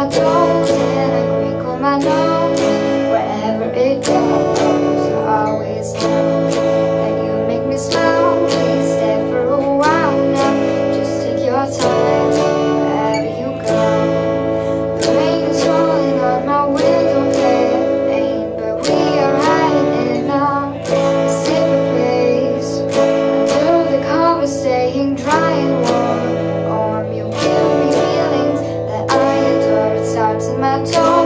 my toes and I crinkle my nose. my toes.